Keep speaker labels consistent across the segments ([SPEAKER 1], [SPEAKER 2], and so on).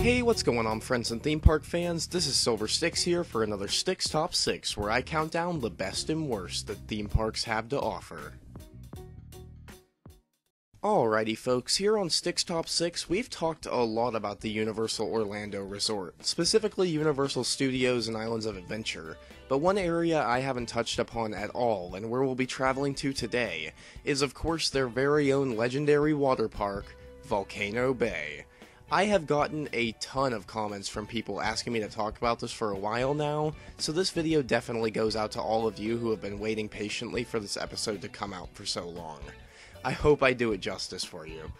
[SPEAKER 1] Hey, what's going on, friends and theme park fans? This is SilverStix here for another Stix Top 6, where I count down the best and worst that theme parks have to offer. Alrighty folks, here on Stix Top 6, we've talked a lot about the Universal Orlando Resort, specifically Universal Studios and Islands of Adventure, but one area I haven't touched upon at all, and where we'll be traveling to today, is of course their very own legendary water park, Volcano Bay. I have gotten a ton of comments from people asking me to talk about this for a while now, so this video definitely goes out to all of you who have been waiting patiently for this episode to come out for so long. I hope I do it justice for you.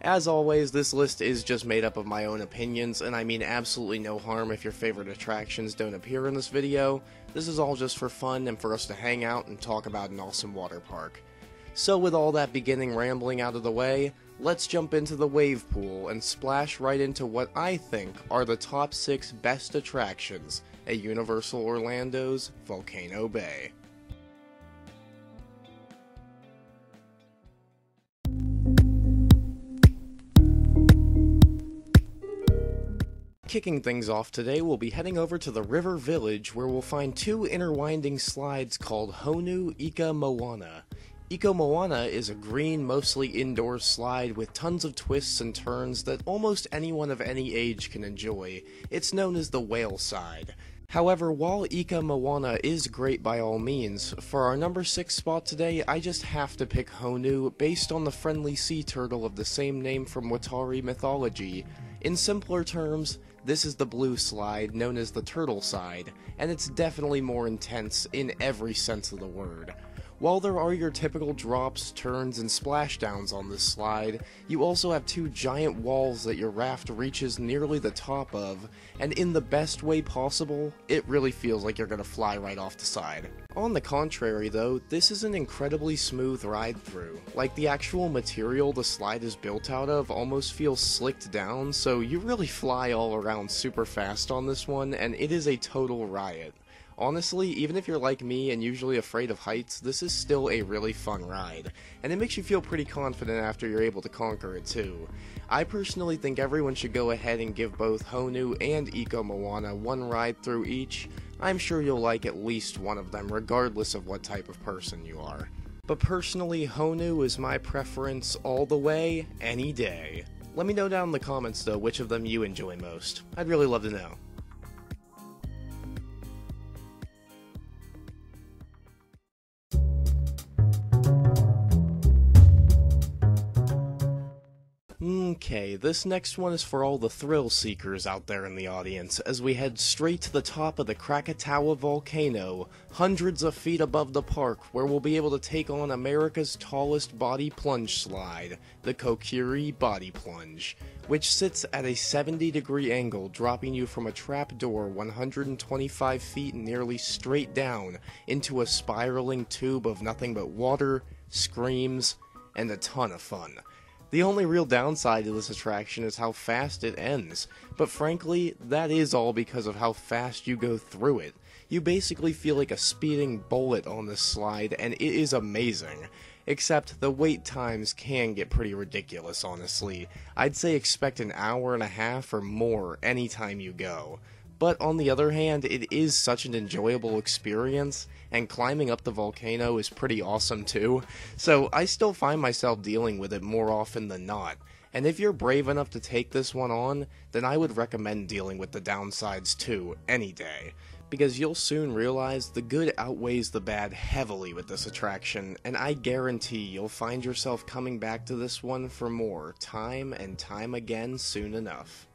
[SPEAKER 1] As always, this list is just made up of my own opinions, and I mean absolutely no harm if your favorite attractions don't appear in this video. This is all just for fun and for us to hang out and talk about an awesome water park. So with all that beginning rambling out of the way, let's jump into the wave pool and splash right into what I think are the top 6 best attractions at Universal Orlando's Volcano Bay. Kicking things off today, we'll be heading over to the River Village where we'll find two interwinding slides called Honu Ika Moana. Ika Moana is a green, mostly indoor slide with tons of twists and turns that almost anyone of any age can enjoy. It's known as the whale side. However, while Ika Moana is great by all means, for our number 6 spot today, I just have to pick Honu based on the friendly sea turtle of the same name from Waturi mythology. In simpler terms, this is the blue slide, known as the turtle side, and it's definitely more intense in every sense of the word. While there are your typical drops, turns, and splashdowns on this slide, you also have two giant walls that your raft reaches nearly the top of, and in the best way possible, it really feels like you're gonna fly right off the side. On the contrary though, this is an incredibly smooth ride through. Like the actual material the slide is built out of almost feels slicked down, so you really fly all around super fast on this one, and it is a total riot. Honestly, even if you're like me and usually afraid of heights, this is still a really fun ride, and it makes you feel pretty confident after you're able to conquer it too. I personally think everyone should go ahead and give both Honu and Ika Moana one ride through each. I'm sure you'll like at least one of them regardless of what type of person you are. But personally, Honu is my preference all the way, any day. Let me know down in the comments though which of them you enjoy most. I'd really love to know. Okay, this next one is for all the thrill seekers out there in the audience as we head straight to the top of the Krakatau volcano, hundreds of feet above the park, where we'll be able to take on America's tallest body plunge slide, the Ko'okiri Body Plunge, which sits at a 70 degree angle, dropping you from a trapdoor 125 feet nearly straight down into a spiraling tube of nothing but water, screams, and a ton of fun. The only real downside to this attraction is how fast it ends, but frankly, that is all because of how fast you go through it. You basically feel like a speeding bullet on this slide, and it is amazing. Except the wait times can get pretty ridiculous, honestly. I'd say expect an hour and a half or more anytime you go. But on the other hand, it is such an enjoyable experience, and climbing up the volcano is pretty awesome too, so I still find myself dealing with it more often than not. And if you're brave enough to take this one on, then I would recommend dealing with the downsides too, any day. Because you'll soon realize the good outweighs the bad heavily with this attraction, and I guarantee you'll find yourself coming back to this one for more, time and time again soon enough.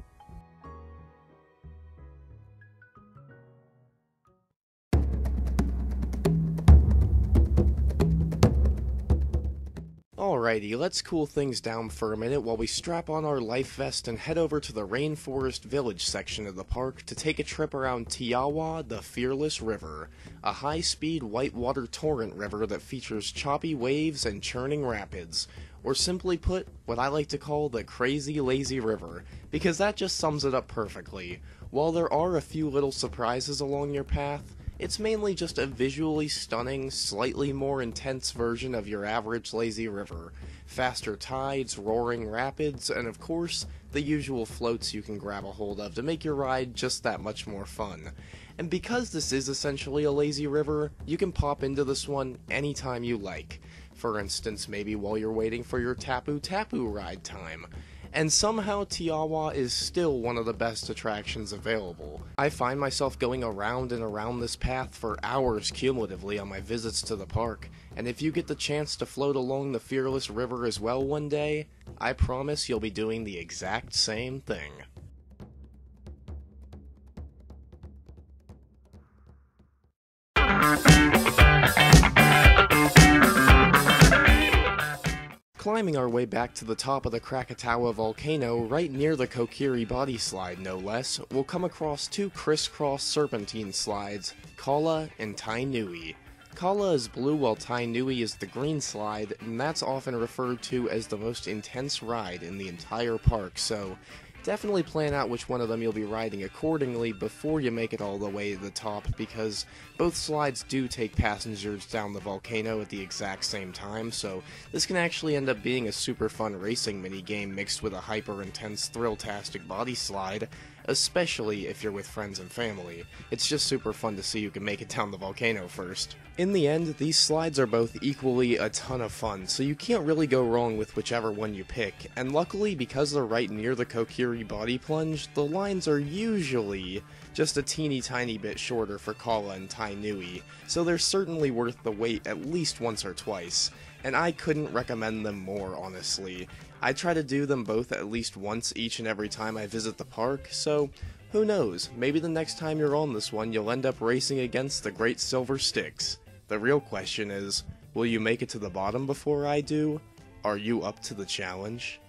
[SPEAKER 1] Alrighty, let's cool things down for a minute while we strap on our life vest and head over to the Rainforest Village section of the park to take a trip around Teawa, the Fearless River, a high-speed whitewater torrent river that features choppy waves and churning rapids, or simply put, what I like to call the Crazy Lazy River, because that just sums it up perfectly. While there are a few little surprises along your path, It's mainly just a visually stunning, slightly more intense version of your average lazy river. Faster tides, roaring rapids, and of course, the usual floats you can grab a hold of to make your ride just that much more fun. And because this is essentially a lazy river, you can pop into this one anytime you like. For instance, maybe while you're waiting for your TapuTapu ride time and somehow Teawa is still one of the best attractions available. I find myself going around and around this path for hours cumulatively on my visits to the park, and if you get the chance to float along the Fearless River as well one day, I promise you'll be doing the exact same thing. Climbing our way back to the top of the Krakatau volcano, right near the Ko'okiri body slide no less, we'll come across two crisscross serpentine slides, Kala and Tai Nui. Kala is blue while Tai Nui is the green slide, and that's often referred to as the most intense ride in the entire park, so definitely plan out which one of them you'll be riding accordingly before you make it all the way to the top because both slides do take passengers down the volcano at the exact same time, so this can actually end up being a super fun racing minigame mixed with a hyper intense thrill-tastic body slide, especially if you're with friends and family. It's just super fun to see who can make it down the volcano first. In the end, these slides are both equally a ton of fun, so you can't really go wrong with whichever one you pick, and luckily because they're right near the Ko'okiri body plunge, the lines are usually just a teeny tiny bit shorter for Kala and Tai Nui, so they're certainly worth the wait at least once or twice, and I couldn't recommend them more honestly. I try to do them both at least once each and every time I visit the park, so who knows, maybe the next time you're on this one you'll end up racing against the Great SilverStix. The real question is, will you make it to the bottom before I do? Are you up to the challenge?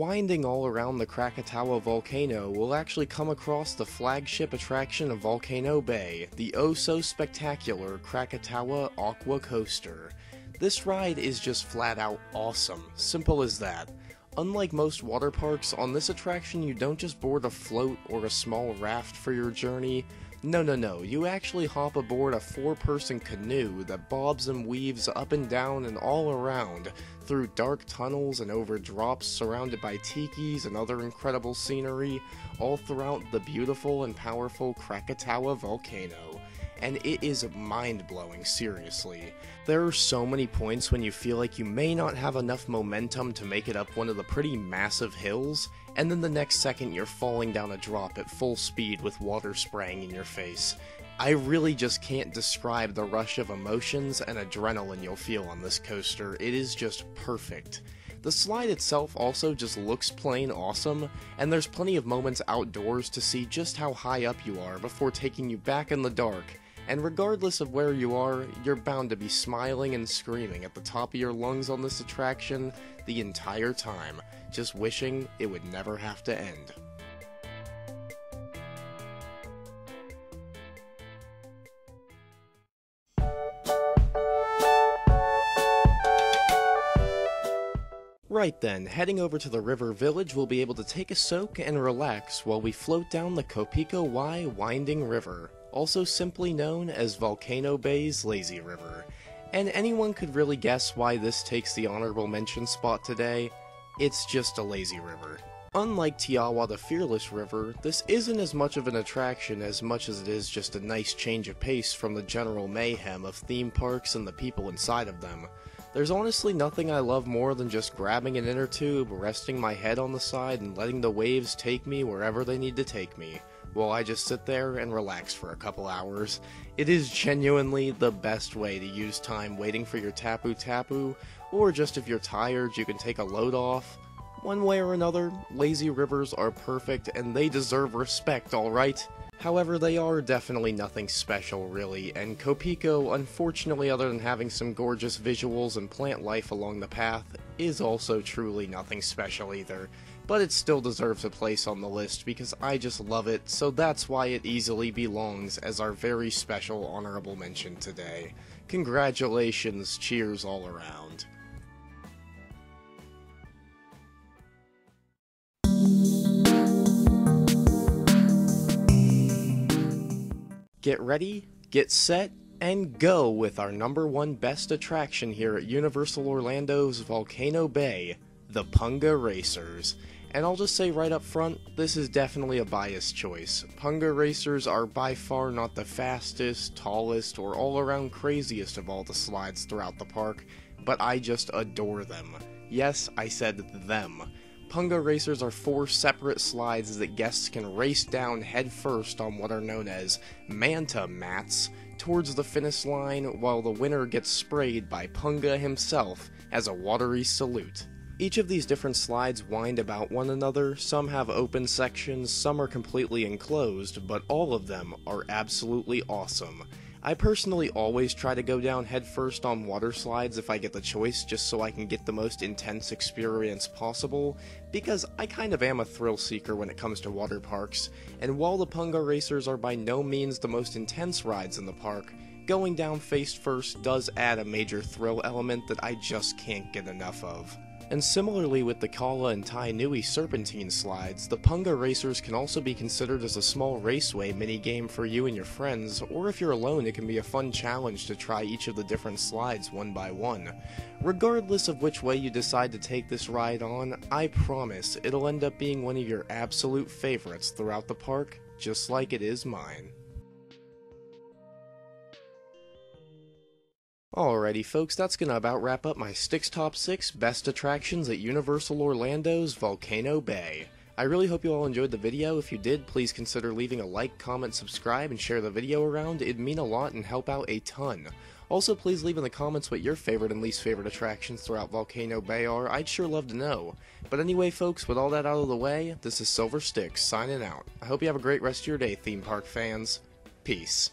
[SPEAKER 1] Winding all around the Krakatau volcano, we'll actually come across the flagship attraction of Volcano Bay, the oh so spectacular Krakatau Aqua Coaster. This ride is just flat out awesome, simple as that. Unlike most water parks, on this attraction you don't just board a float or a small raft for your journey, no, no, no. You actually hop aboard a four person canoe that bobs and weaves up and down and all around through dark tunnels and over drops surrounded by tikis and other incredible scenery, all throughout the beautiful and powerful Krakatau volcano and it is mind blowing, seriously. There are so many points when you feel like you may not have enough momentum to make it up one of the pretty massive hills, and then the next second you're falling down a drop at full speed with water spraying in your face. I really just can't describe the rush of emotions and adrenaline you'll feel on this coaster. It is just perfect. The slide itself also just looks plain awesome, and there's plenty of moments outdoors to see just how high up you are before taking you back in the dark and regardless of where you are, you're bound to be smiling and screaming at the top of your lungs on this attraction the entire time, just wishing it would never have to end. Right then, heading over to the river village, we'll be able to take a soak and relax while we float down the Kopiko Wai winding river also simply known as Volcano Bay's Lazy River. And anyone could really guess why this takes the honorable mention spot today. It's just a lazy river. Unlike Teawa the Fearless River, this isn't as much of an attraction as much as it is just a nice change of pace from the general mayhem of theme parks and the people inside of them. There's honestly nothing I love more than just grabbing an inner tube, resting my head on the side, and letting the waves take me wherever they need to take me while I just sit there and relax for a couple hours. It is genuinely the best way to use time waiting for your TapuTapu, or just if you're tired, you can take a load off. One way or another, lazy rivers are perfect and they deserve respect, alright? However, they are definitely nothing special, really, and Kopiko, unfortunately, other than having some gorgeous visuals and plant life along the path, is also truly nothing special either but it still deserves a place on the list because I just love it, so that's why it easily belongs as our very special honorable mention today. Congratulations, cheers all around. Get ready, get set, and go with our number one best attraction here at Universal Orlando's Volcano Bay, the Punga Racers. And I'll just say right up front, this is definitely a biased choice. Punga Racers are by far not the fastest, tallest, or all around craziest of all the slides throughout the park, but I just adore them. Yes, I said them. Punga Racers are four separate slides that guests can race down headfirst on what are known as Manta Mats towards the finish line while the winner gets sprayed by Punga himself as a watery salute. Each of these different slides wind about one another, some have open sections, some are completely enclosed, but all of them are absolutely awesome. I personally always try to go down headfirst on water slides if I get the choice, just so I can get the most intense experience possible, because I kind of am a thrill seeker when it comes to water parks, and while the Punga Racers are by no means the most intense rides in the park, going down face first does add a major thrill element that I just can't get enough of. And similarly with the Kala and Tai Nui Serpentine slides, the Punga Racers can also be considered as a small raceway mini-game for you and your friends, or if you're alone it can be a fun challenge to try each of the different slides one by one. Regardless of which way you decide to take this ride on, I promise it'll end up being one of your absolute favorites throughout the park, just like it is mine. Alrighty folks, that's gonna about wrap up my Stix Top 6 Best Attractions at Universal Orlando's Volcano Bay. I really hope you all enjoyed the video. If you did, please consider leaving a like, comment, subscribe, and share the video around. It'd mean a lot and help out a ton. Also, please leave in the comments what your favorite and least favorite attractions throughout Volcano Bay are. I'd sure love to know. But anyway, folks, with all that out of the way, this is SilverStix signing out. I hope you have a great rest of your day, theme park fans. Peace.